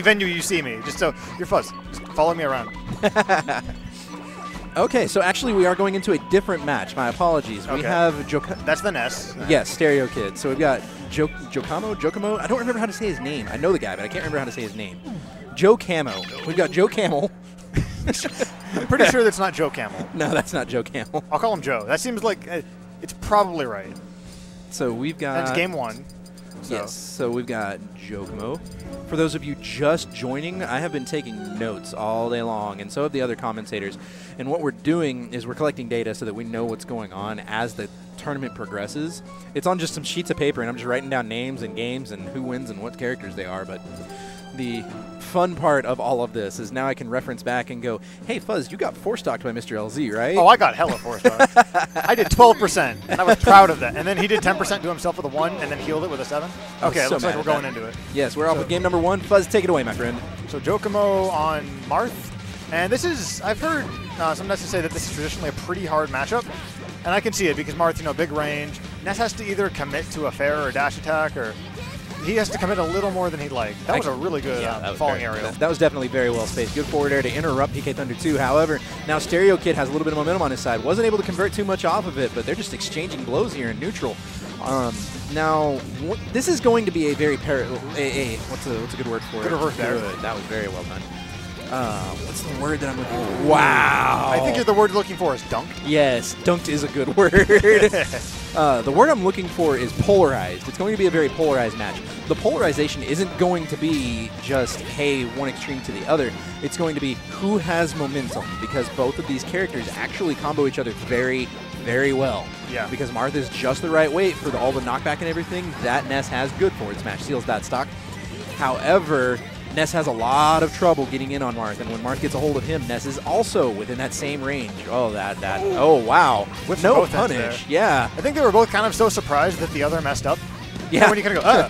venue you see me. Just so you're fuzz. Just follow me around. Okay, so actually we are going into a different match. My apologies. We have Joka That's the Ness. Yes, Stereo Kid. So we've got jo- Jocamo, Jocamo. I don't remember how to say his name. I know the guy, but I can't remember how to say his name. Joe Camo. We've got Joe Camel. I'm pretty sure that's not Joe Camel. No, that's not Joe Camel. I'll call him Joe. That seems like uh, it's probably right. So we've got That's game one. So. Yes. So we've got Jocamo. For those of you just joining, I have been taking notes all day long, and so have the other commentators. And what we're doing is we're collecting data so that we know what's going on as the tournament progresses. It's on just some sheets of paper, and I'm just writing down names and games and who wins and what characters they are. But the fun part of all of this is now I can reference back and go, "Hey, Fuzz, you got four stocked by Mr. LZ, right?" Oh, I got hella four stars. I did 12%, and I was proud of that. And then he did 10% to himself with a 1, and then healed it with a 7. I was Okay, it so looks like we're going that. into it. yes, we're off with game number one. Fuzz, take it away, my friend. So Jocamo on Marth. And this is, I've heard uh, some Ness say that this is traditionally a pretty hard matchup. And I can see it because Marth, you know, big range. Ness has to either commit to a fair or dash attack, or he has to commit a little more than he'd like. That was a really good Yeah, um, falling very- aerial. That, that was definitely very well spaced. Good forward air to interrupt PK Thunder 2. However, now Stereo Kid has a little bit of momentum on his side. Wasn't able to convert too much off of it, but they're just exchanging blows here in neutral. Um, now, wh- this is going to be a very par- a, a what's a what's a good word for Good it? reverse there. Good. That was very well done. Uh, what's the word that I'm looking for? Wow. I think the word you're looking for is dunk. Yes, dunked is a good word. uh, the word I'm looking for is polarized. It's going to be a very polarized match. The polarization isn't going to be just, hey, one extreme to the other. It's going to be who has momentum because both of these characters actually combo each other very, very well. Yeah. Because Martha's just the right weight for the, all the knockback and everything. That Ness has good forward smash, seals that stock. However, Ness has a lot of trouble getting in on Marth, and when Marth gets a hold of him, Ness is also within that same range. Oh, that, that, oh, wow. With no punish. Yeah. I think they were both kind of so surprised that the other messed up. Yeah. when you kind of go, uh,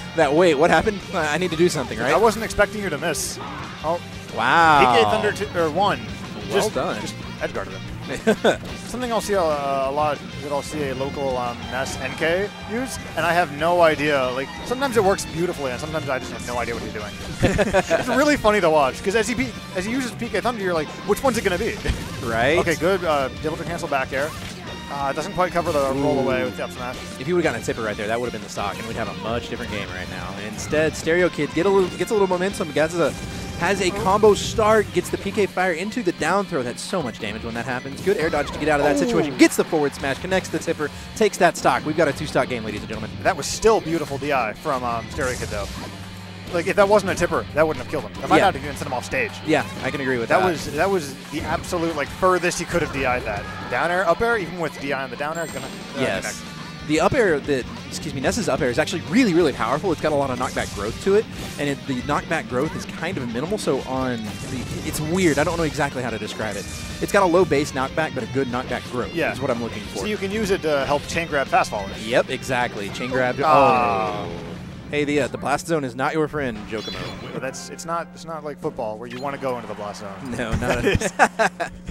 That, wait, what happened? Uh, I need to do something, right? I wasn't expecting you to miss. Oh, Wow. PK Thunder two, or one. Well just, done. Just edge guarded him. Something I'll see a, a lot that I'll see a local um, Ness NK use, and I have no idea. Like sometimes it works beautifully, and sometimes I just have no idea what he's doing. it's really funny to watch because as he as he uses PK Thunder, you're like, which one's it gonna be? right? okay, good. Uh, able to cancel back air. Uh, it doesn't quite cover the roll away with the up smash. If he would have gotten a tipper right there, that would have been the stock, and we'd have a much different game right now. Instead, Stereo Kid get a little, gets a little momentum, gets a, has a combo start, gets the PK fire into the down throw. That's so much damage when that happens. Good air dodge to get out of that situation. Gets the forward smash, connects the tipper, takes that stock. We've got a two-stock game, ladies and gentlemen. That was still beautiful DI from um, Stereo Kid though. Like if that wasn't a tipper, that wouldn't have killed him. That might Yeah. not have even sent him off stage. Yeah, I can agree with that. That was that was the absolute like furthest he could have DI'd that. Down air, up air, even with DI on the down air, gonna uh, yes. connect. The up air that, excuse me, Ness's up air is actually really, really powerful. It's got a lot of knockback growth to it, and it, the knockback growth is kind of minimal. So on the, it's weird. I don't know exactly how to describe it. It's got a low base knockback, but a good knockback growth. Yeah. is what I'm looking for. So you can use it to help chain grab fast followers. Yep, exactly. Chain grab. Ah. Oh. Hey, the uh, the blast zone is not your friend, Jocamo. But that's it's not it's not like football where you want to go into the blast zone. No, not at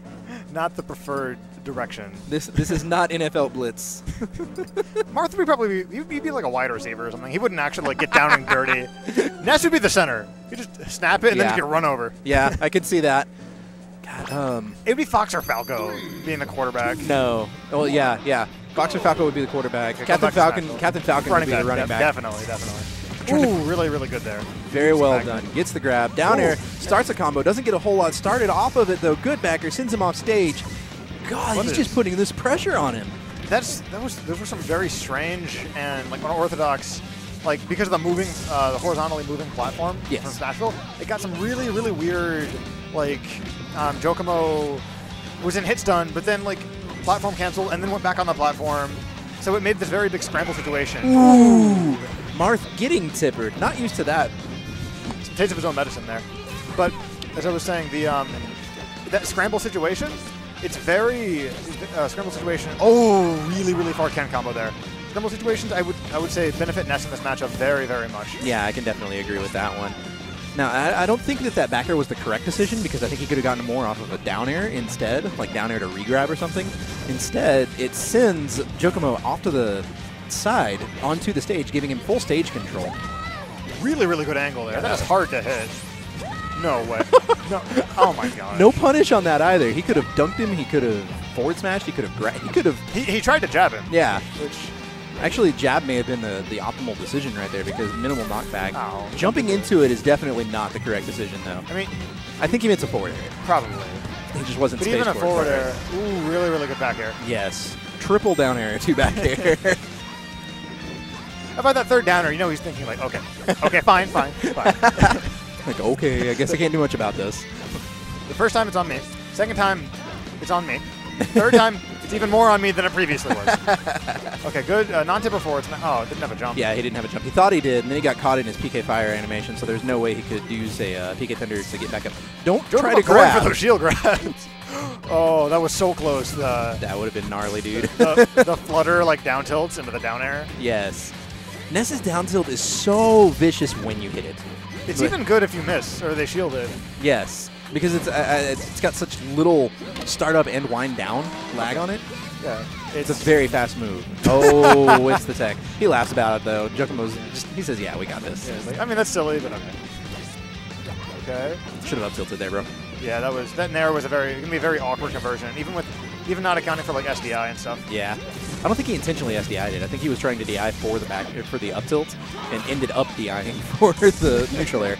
Not the preferred direction. this. This is not NFL blitz. Martha would probably be, he'd be- he'd be like a wide receiver or something. He wouldn't actually like get down and dirty. Ness would be the center. You just snap it and then Yeah. you get run over. yeah, I could see that. God, um, It would be Fox or Falco being the quarterback. no. Well, yeah, yeah. Fox or Falco would be the quarterback. Okay, Captain Falcon. Captain Falcon would be the running def- back. Definitely, definitely. Ooh, really, really good there. Very well done. Gets the grab. Down Ooh. air. Starts a combo. Doesn't get a whole lot started off of it, though. Good back air. Sends him off stage. God, What he's just putting this pressure on him. That's that was those were some very strange and like unorthodox, like because of the moving, uh, the horizontally moving platform Yes. from Smashville, it got some really really weird, like um, Jocamo was in hit stun, but then like platform canceled and then went back on the platform, so it made this very big scramble situation. Ooh. Marth getting tippered. Not used to that. Some taste of his own medicine there, but as I was saying, the um, that scramble situation, it's very uh, scramble situation. Oh, really really far can combo there. Scramble situations, I would I would say benefit Ness in this matchup very very much. Yeah, I can definitely agree with that one. Now, I, I don't think that that back air was the correct decision because I think he could have gotten more off of a down air instead, like down air to regrab or something. Instead, it sends Jocamo off to the side onto the stage, giving him full stage control. really, really good angle there. That is hard to hit. No way. no. Oh my god. No punish on that either. He could have dunked him. He could have forward smashed. He could have gra- he could have He, he tried to jab him. yeah. Which Actually, jab may have been the, the optimal decision right there because minimal knockback. Oh. Jumping into it is definitely not the correct decision though. I mean, I think he meant a forward air. probably. He just wasn't But even a for forward air. Ooh, really, really good back air. Yes. Triple down air, two back air. How about that third down air? You know he's thinking like, okay, okay, fine, fine, fine. like, okay, I guess I can't do much about this. the first time it's on me. Second time, it's on me. Third time, it's even more on me than it previously was. okay, good. Uh, non-tip before. It's not, oh, it didn't have a jump. Yeah, he didn't have a jump. He thought he did, and then he got caught in his PK Fire animation, so there's no way he could use a uh, PK Thunder to get back up. Don't Try to grab. for those shield grabs. oh, that was so close. The, That would have been gnarly, dude. the, the flutter like down tilts into the down air. yes. Ness's down tilt is so vicious when you hit it. It's But- even good if you miss or they shield it. Yes, because it's uh, uh, it's got such little startup and wind down lag on it. Yeah, It's a very fast move. Oh, it's the tech. He laughs about it though. Jocamo's just he says, "Yeah, we got this." Yeah, like, I mean, that's silly, but okay. Okay. Should have up tilted there, bro. Yeah, that was that nair was a very gonna be a very awkward conversion, even with even not accounting for like SDI and stuff. Yeah, I don't think he intentionally SDI'd it. I think he was trying to DI for the back for the up tilt and ended up DIing for the neutral air.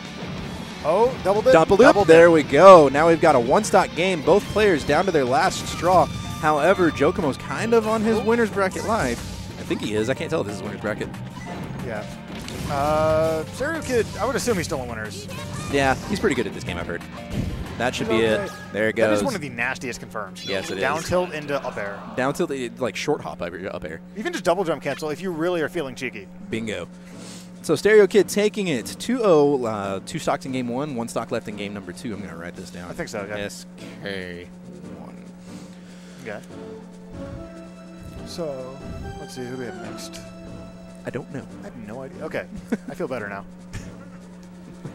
Oh, double dip. Double loop. There we go. Now we've got a one-stock game. Both players down to their last straw. However, Jocamo's kind of on his winner's bracket live. I think he is. I can't tell if this is winner's bracket. Yeah. Uh, Stereo Kid, I would assume he's still in winners. Yeah, he's pretty good at this game, I've heard. That should be it. There it That goes. is one of the nastiest confirms. Yes, it Down is. tilt into up air. Down tilt, like short hop up up air. Even just double jump cancel if you really are feeling cheeky. Bingo. So Stereo Kid taking it 2-0, uh, two stocks in game one, one stock left in game number two. I'm going to write this down. I think so, yeah. SK1. Okay. So, let's see who we have next. I don't know. I have no idea. Okay, I feel better now.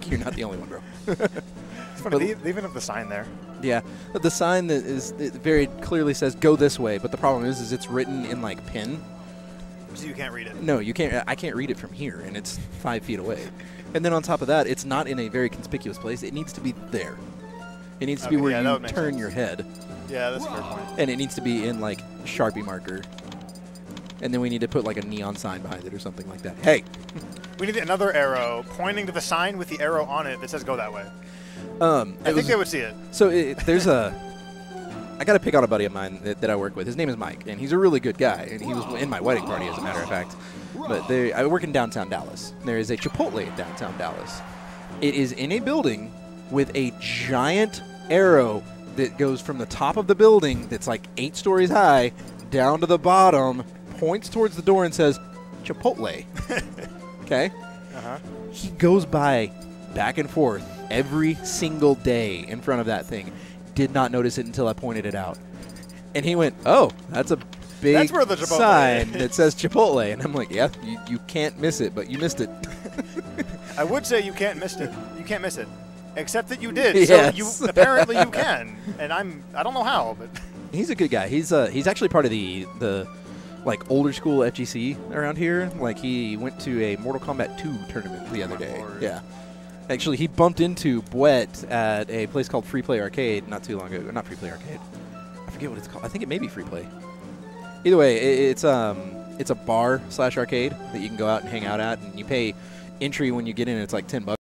You're not the only one, bro. Funny, they, they even have the sign there. Yeah, the sign that is it very clearly says "Go this way," but the problem is, is it's written in like pen. So you can't read it. No, you can't. I can't read it from here, and it's five feet away. And then on top of that, it's not in a very conspicuous place. It needs to be there. It needs to be Okay, where yeah, you turn sense. your head, Yeah, that's a fair point. and it needs to be in like Sharpie marker. And then we need to put like a neon sign behind it or something like that. Hey, We need another arrow pointing to the sign with the arrow on it that says "Go that way." Um, I think was- they would see it. So it, there's a. I got to pick on a buddy of mine that, that I work with. His name is Mike, and he's a really good guy. And he was in my wedding party, as a matter of fact. But there, I work in downtown Dallas. There is a Chipotle in downtown Dallas. It is in a building with a giant arrow that goes from the top of the building, that's like eight stories high, down to the bottom, points towards the door, and says Chipotle. okay. Uh huh. He goes by back and forth every single day in front of that thing. Did not notice it until I pointed it out. And he went, "Oh, that's a big That's where the Chipotle sign is." that says Chipotle." And I'm like, "Yeah, you, you can't miss it, but you missed it." I would say you can't miss it. You can't miss it, except that you did. Yes. So you apparently you can, and I'm I don't know how, but he's a good guy. He's uh he's actually part of the the like older school FGC around here. Like he went to a Mortal Kombat 2 tournament the other my day. lord. Yeah. Actually, he bumped into Bwet at a place called Free Play Arcade not too long ago. Not Free Play Arcade. I forget what it's called. I think it may be Free Play. Either way, it's um it's a bar slash arcade that you can go out and hang out at, and you pay entry when you get in. It's like ten bucks.